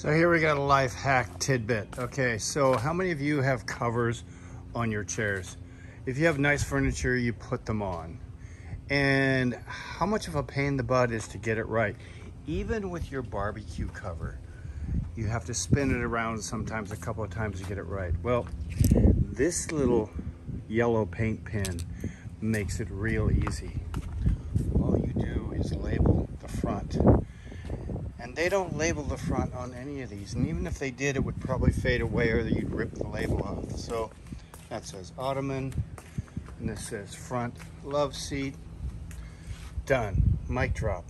So here we got a life hack tidbit. Okay, so how many of you have covers on your chairs? If you have nice furniture, you put them on. And how much of a pain the butt is to get it right. Even with your barbecue cover, you have to spin it around sometimes a couple of times to get it right. Well, this little yellow paint pen makes it real easy. All you do is label and they don't label the front on any of these. And even if they did, it would probably fade away or you'd rip the label off. So that says Ottoman. And this says front love seat. Done. Mic drop.